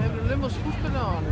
hebben de Lummers goed gedaan.